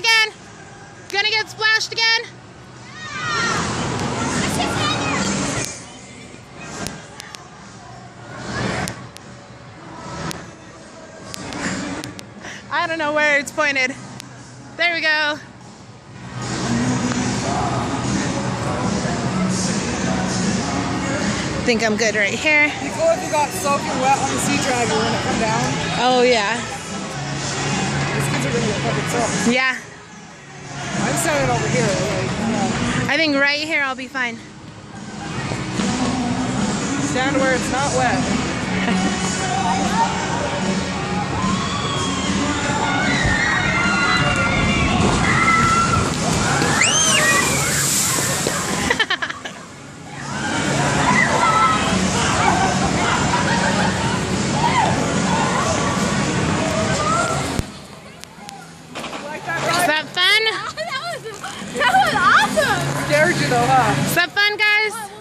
again. Gonna get splashed again. I don't know where it's pointed. There we go. Think I'm good right here. Be cool if you got soaking wet on the sea dragon when it come down. Oh yeah. These kids are gonna get fucking. Yeah. I'm standing over here. Like, yeah. I think right here I'll be fine. Stand where it's not wet. that was that was awesome. Scared you though, huh? Is that fun, guys?